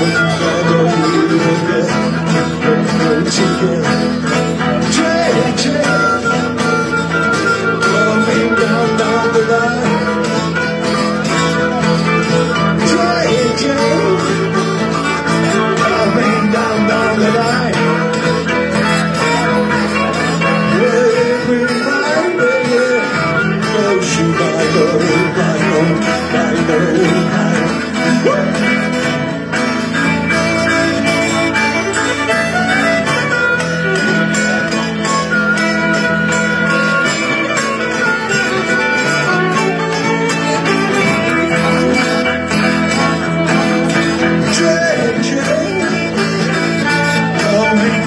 Thank you.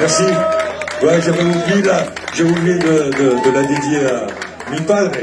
Merci. Ouais, j'avais oublié, oublié de, la dédier à mi padre.